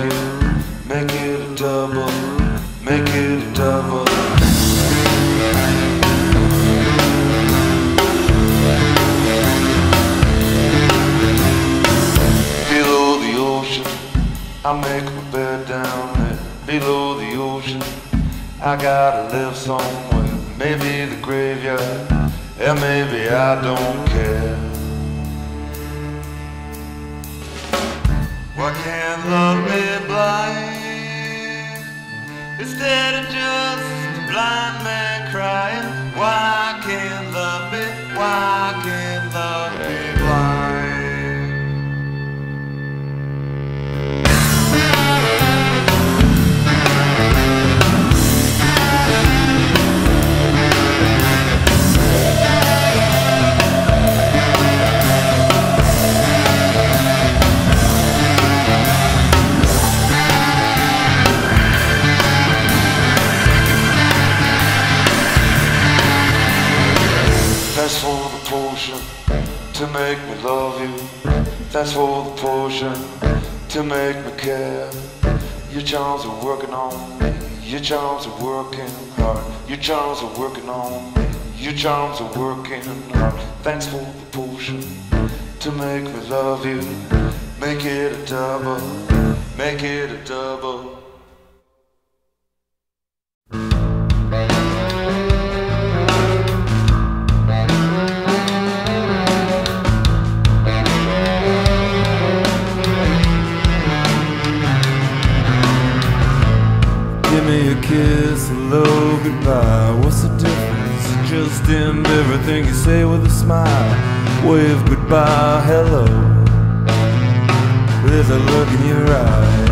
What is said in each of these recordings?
Make it a double, make it a double. Below the ocean, I make my bed down there. Below the ocean, I gotta live somewhere. Maybe the graveyard, and maybe I don't That's for the potion to make me care. Your charms are working on me. Your charms are working hard. Your charms are working on me. Your charms are working hard. Thanks for the potion to make me love you. Make it a double. Make it a double. Kiss, hello, goodbye. What's the difference? Just end everything you say with a smile. Wave goodbye, hello. There's a look in your eye.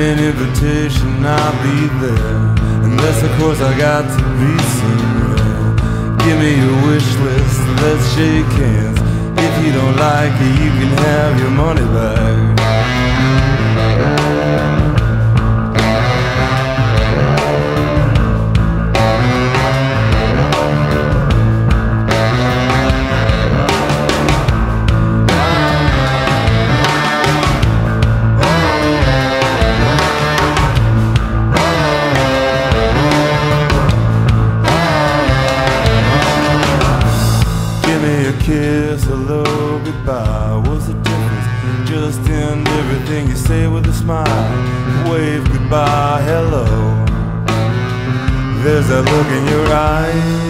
An invitation, I'll be there. Unless, of course, I got to be somewhere. Give me your wish list, let's shake hands. If you don't like it, you can have your money back. There's that look in your eyes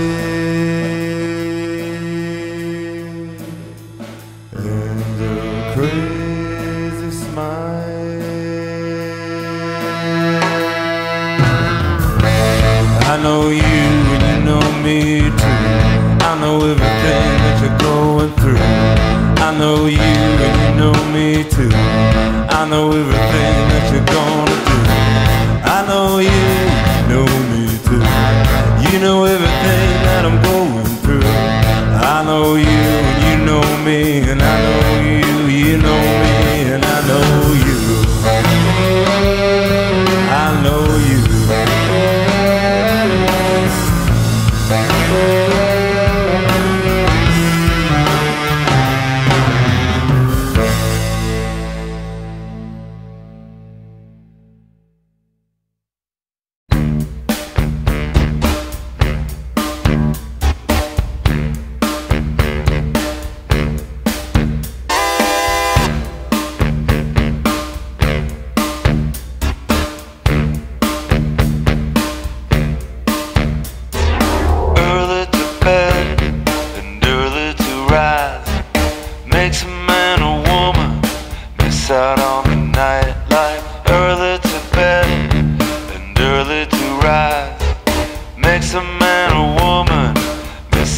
And a crazy smile. I know you and you know me too. I know everything that you're going through. I know you and you know me too. I know everything that you're gonna do.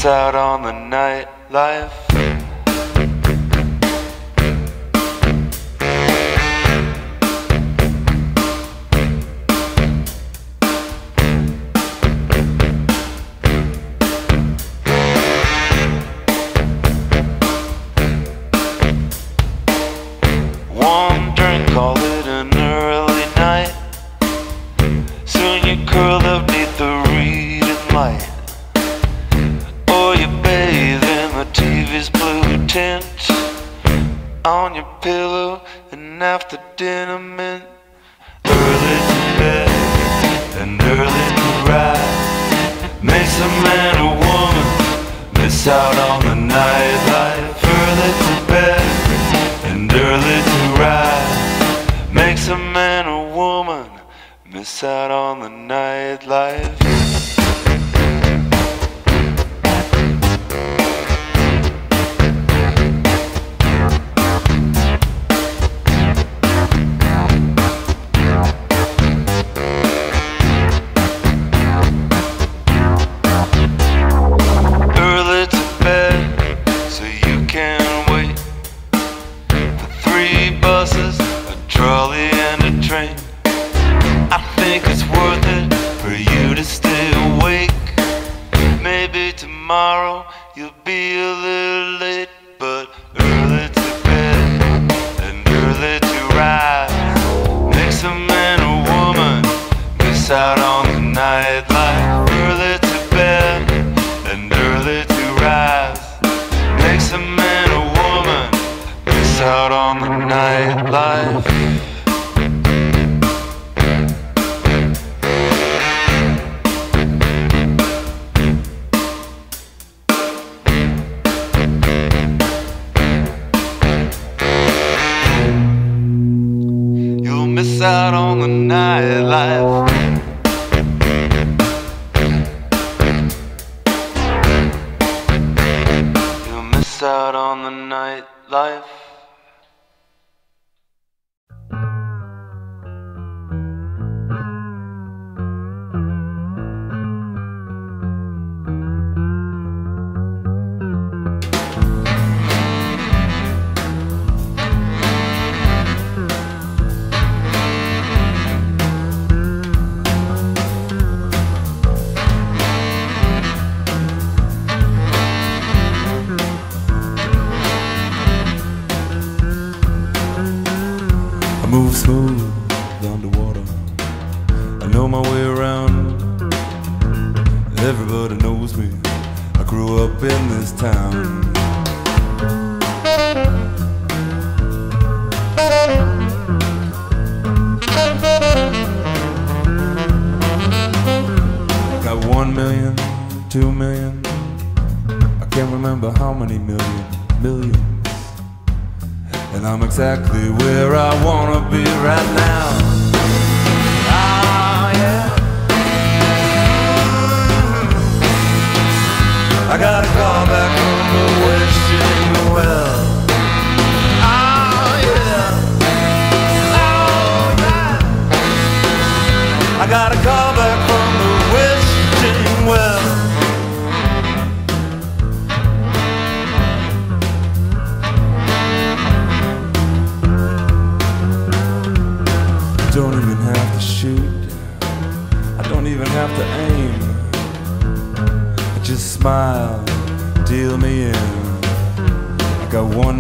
out on the nightlife.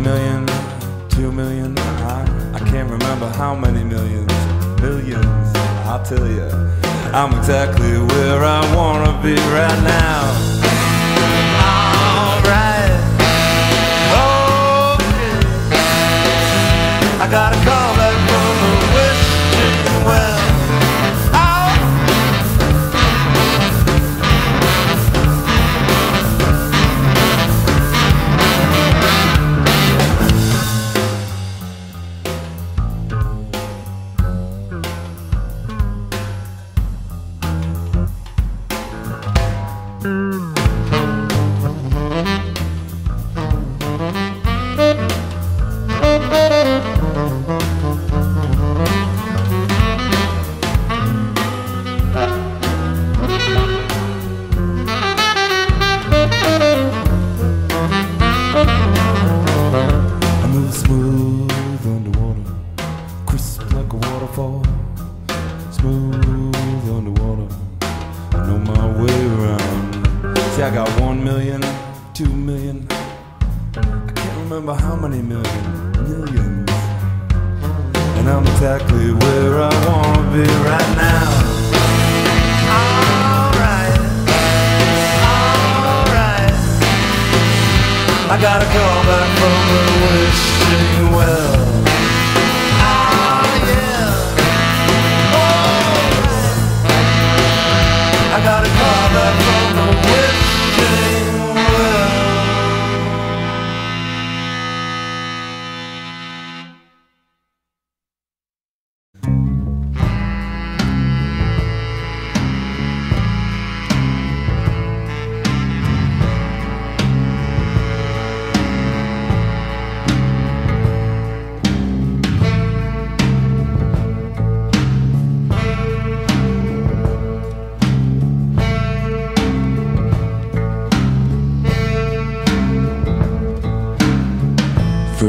million, two million, I, I can't remember how many millions, millions, I'll tell you. I'm exactly where I wanna be right now.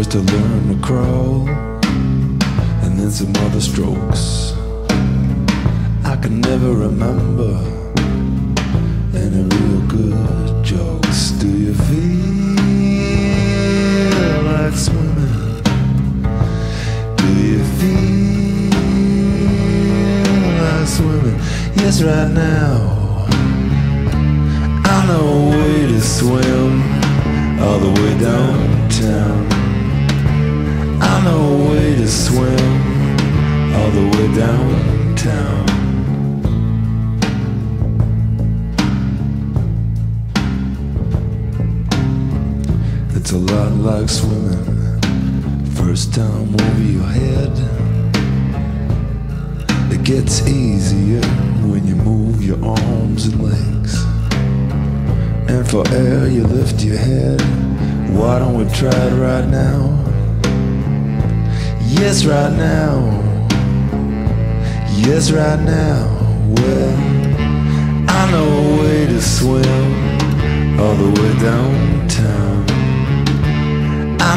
First learn to crawl, and then some other strokes. Like swimming. First time over your head. It gets easier when you move your arms and legs. And for air, you lift your head. Why don't we try it right now? Yes, right now. Yes, right now. Well, I know a way to swim all the way downtown.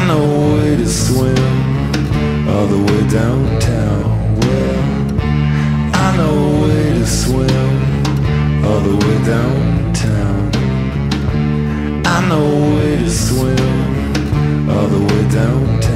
I know a way to swim all the way downtown. Well, I know a way to swim all the way downtown. I know a way to swim all the way downtown.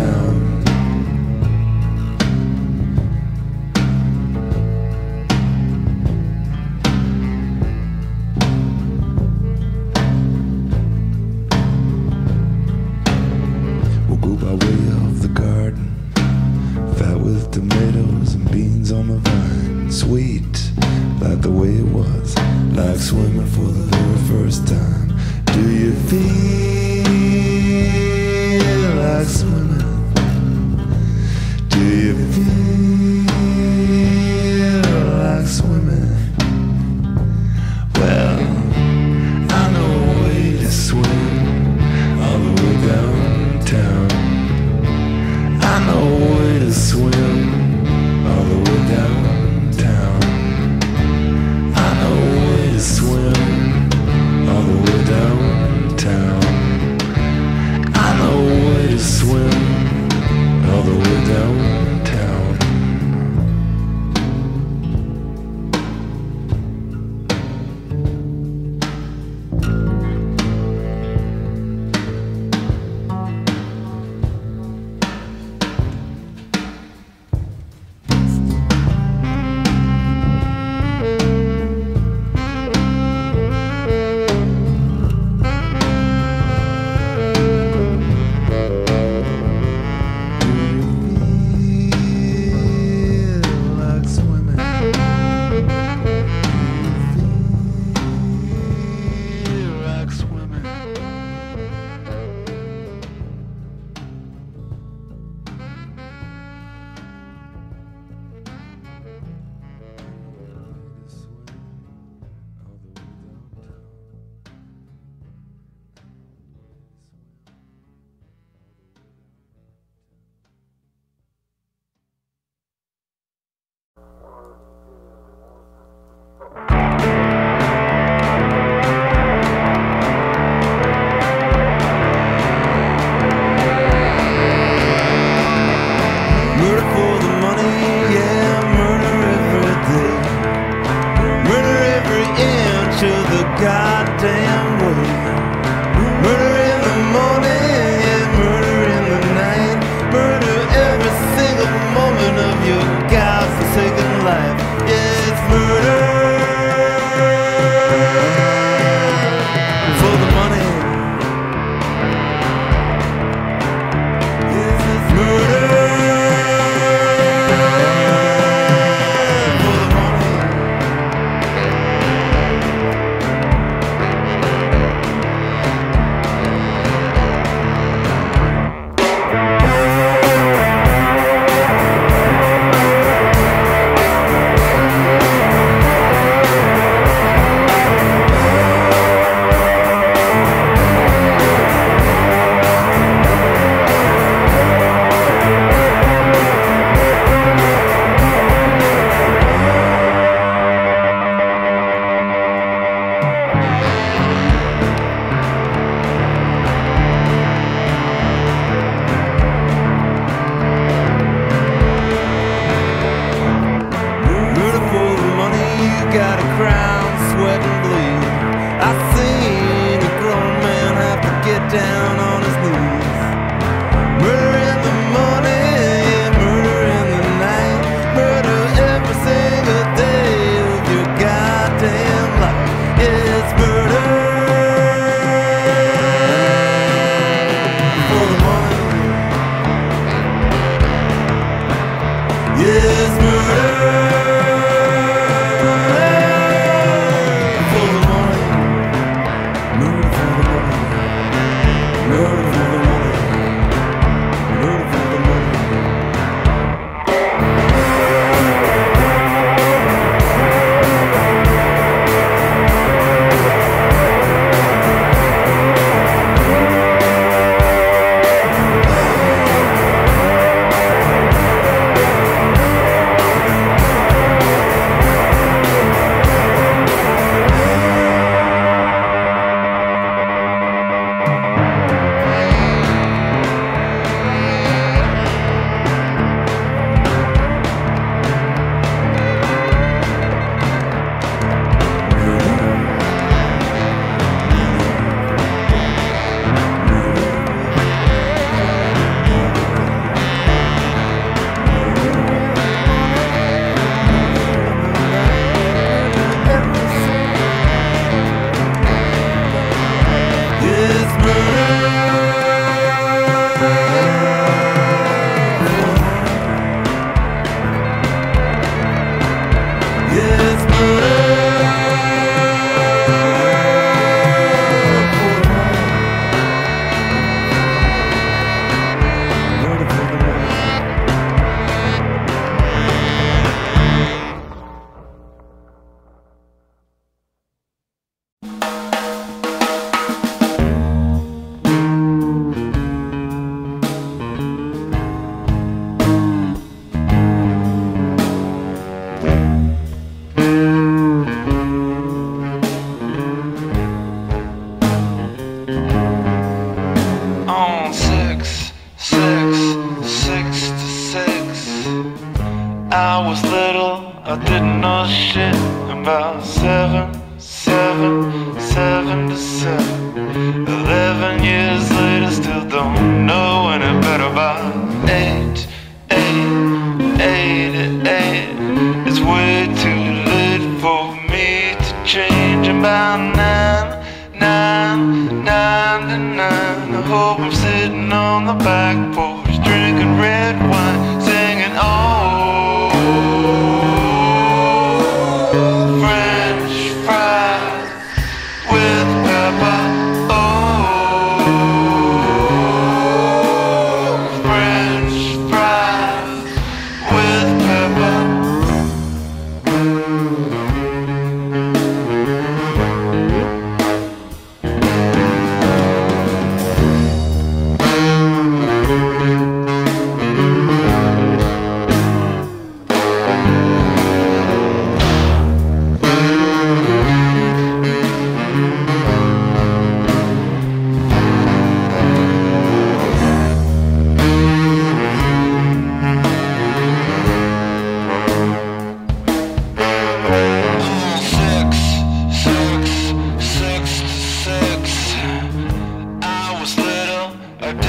the back porch.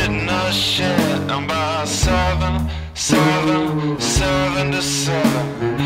no shit. I'm by seven, seven, seven to seven.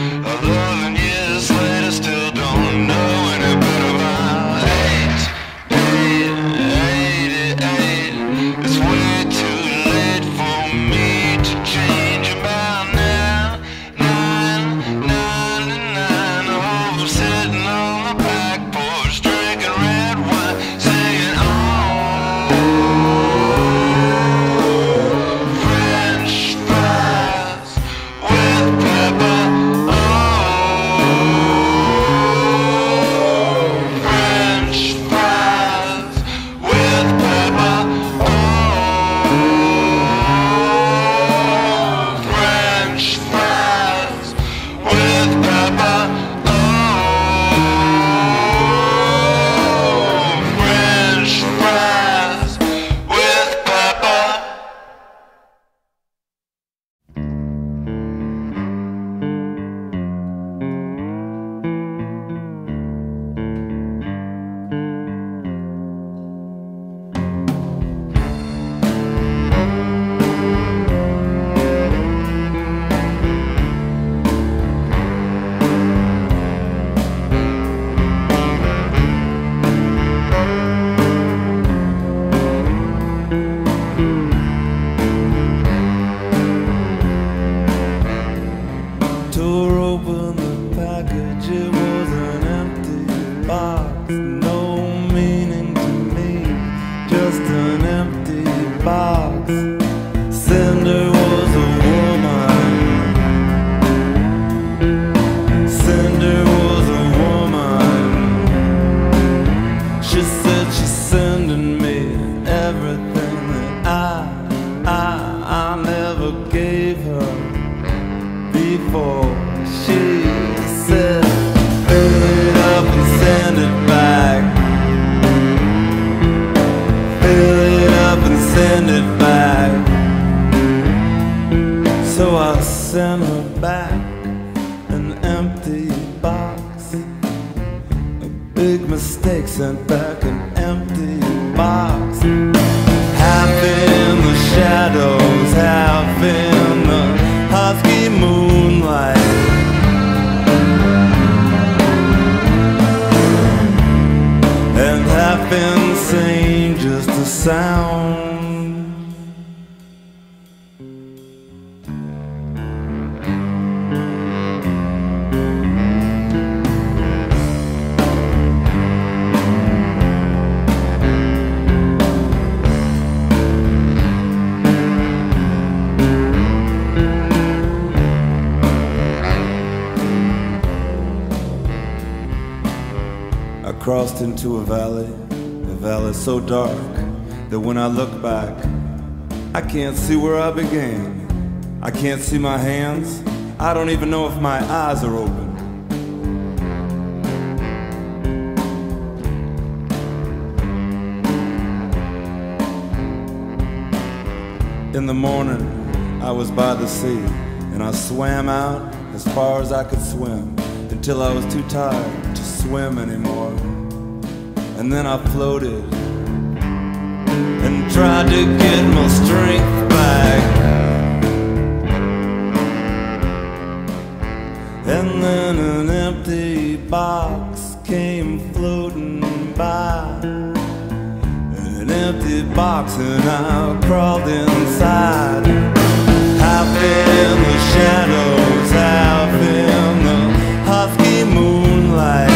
empty box. A big mistake sent back an empty box. Half in the shadow. Valley, a valley so dark that when I look back, I can't see where I began. I can't see my hands. I don't even know if my eyes are open. In the morning, I was by the sea, and I swam out as far as I could swim until I was too tired to swim anymore. And then I floated and tried to get my strength back. And then an empty box came floating by. An empty box, and I crawled inside. Half in the shadows, half in the husky moonlight.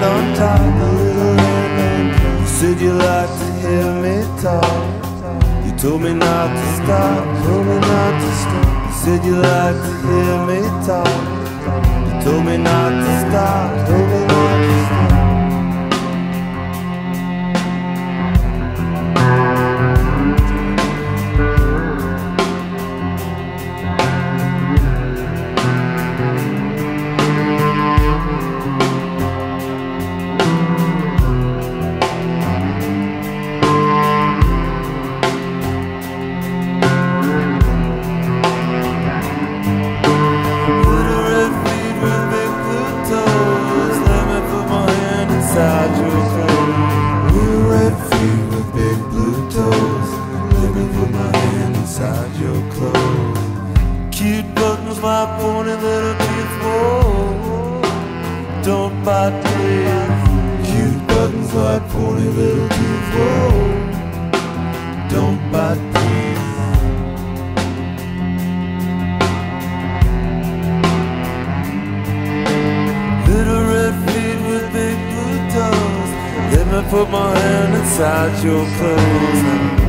Hand on top, little. You said you like to hear me talk. You told me not to stop, told me not to stop. You said you like to hear me talk. You told me not to stop, told me not pony little. Whoa, don't bite. Little red feet with big blue toes. Let me put my hand inside your clothes.